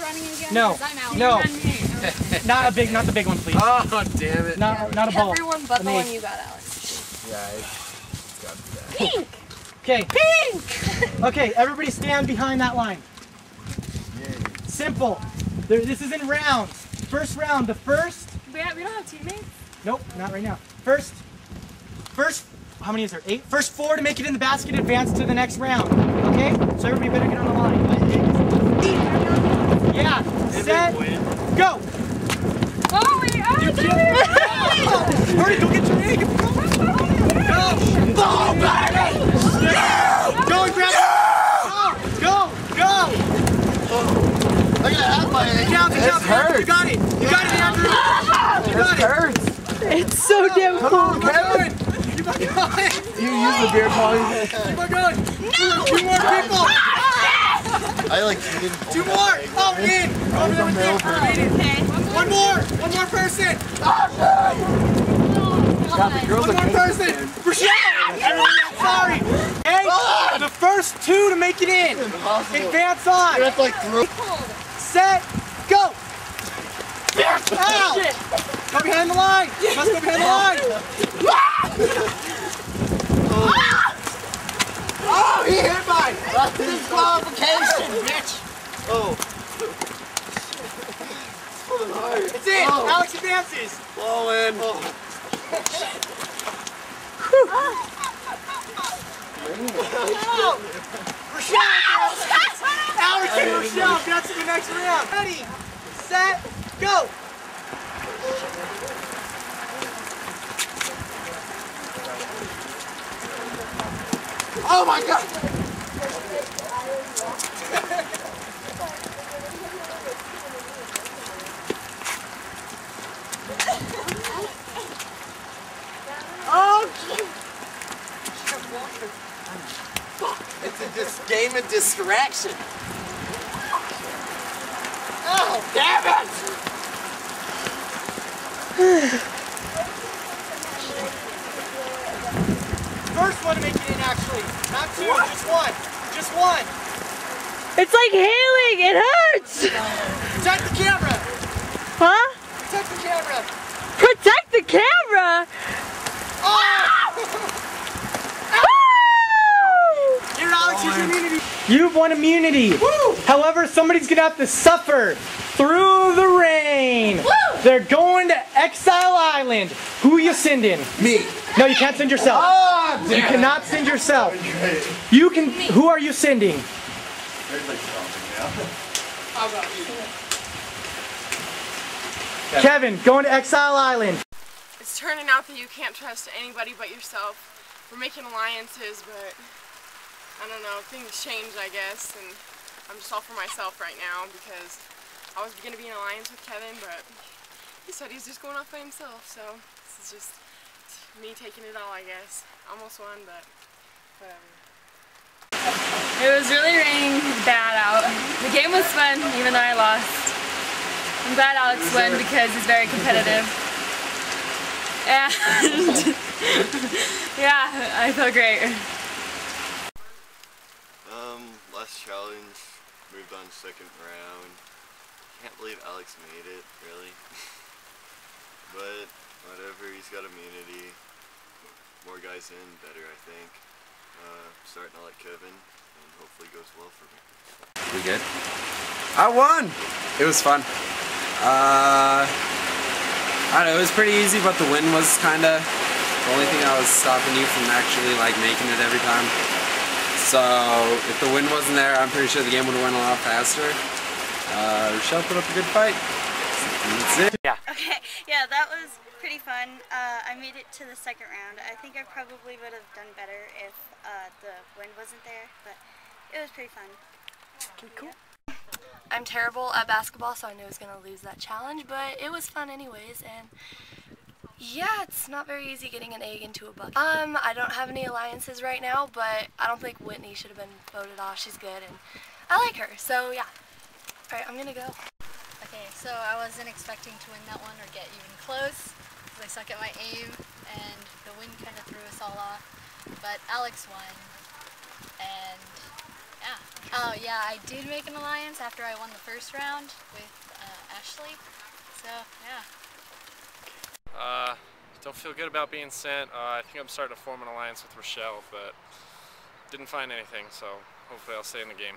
running again? No. 'Cause I'm out. No. Run. Not a big, not the big one, please. Oh, damn it. Not, not a ball. Everyone but the one you got, Alex. Yeah, it's gotta that. Pink! Okay. Pink! okay, everybody stand behind that line. Simple. There, this is in rounds. First round, the first. We, have, we don't have teammates? Nope, not right now. First, first, how many is there? Eight? First four to make it in the basket advance to the next round. Okay? So everybody better get on the line. Yeah. Set. Go. Oh, wait, oh, You can't. Hurry, go get your egg. Oh, go. Ball, baby. Go and grab it. Go. Go. Go. I gotta have my Get down, get down. This hurts. You got it. You got it, Andrew. You got it. hurts. It's so damn Come on, Kevin. Keep. You use the beer pong. Keep on going. No. Two more people. I like cheated. Two more. Oh, in. Over there with them. Made. One more. One more person. Girls One are more person. Rochelle. Everybody else, sorry. Hey, the first two to make it in. Advance on. That's like through. Set. Go. Ow. Go behind the line. You go behind the line. Oh, he hit mine. That's disqualification, bitch. Oh. It's in. Oh. Alex advances. Blow in. Rochelle. Alex and Rochelle. That's the next round. Ready. Set. Go. Oh my god. Oh. It's a dis- game of distraction. Oh, damn it. First one to make it in, actually. Not two, just one. Just one. It's like hailing. It hurts. Protect the camera. Huh? Protect the camera. Protect the camera. Oh! Here, Alex, here's your immunity. You've won immunity. However, somebody's gonna have to suffer through the rain. They're going to Exile Island. Who are you sending? Me. No, you can't send yourself. Ah, You cannot send yourself. You can. Who are you sending? Kevin, going to Exile Island. It's turning out that you can't trust anybody but yourself. We're making alliances, but I don't know, things change, I guess, and I'm just all for myself right now because I was going to be in alliance with Kevin, but he said he's just going off by himself, so this is just me taking it all, I guess. Almost won, but whatever. It was really raining bad out. The game was fun, even though I lost. I'm glad Alex won because he's very competitive. And yeah, I feel great. Um, last challenge, moved on second round. Can't believe Alex made it, really. but whatever, he's got immunity. More guys in, better I think. Uh, starting to like Kevin, and hopefully goes well for me. We good? I won! It was fun. Uh, I don't know, it was pretty easy, but the win was kind of the only thing that was stopping you from actually like making it every time. So if the wind wasn't there, I'm pretty sure the game would have went a lot faster. Uh, Rochelle put up a good fight. That's it. Okay, yeah, that was pretty fun. Uh, I made it to the second round. I think I probably would have done better if uh, the wind wasn't there, but it was pretty fun. Okay, cool. I'm terrible at basketball, so I knew I was going to lose that challenge, but it was fun anyways, and yeah, it's not very easy getting an egg into a bucket. Um, I don't have any alliances right now, but I don't think Whitney should have been voted off. She's good, and I like her, so yeah. Alright, I'm gonna go. Okay, so I wasn't expecting to win that one or get even close because I suck at my aim and the wind kind of threw us all off. But Alex won, and yeah, Oh yeah, I did make an alliance after I won the first round with uh, Ashley. So yeah. Uh, don't feel good about being sent. Uh, I think I'm starting to form an alliance with Rochelle, but didn't find anything, so hopefully I'll stay in the game.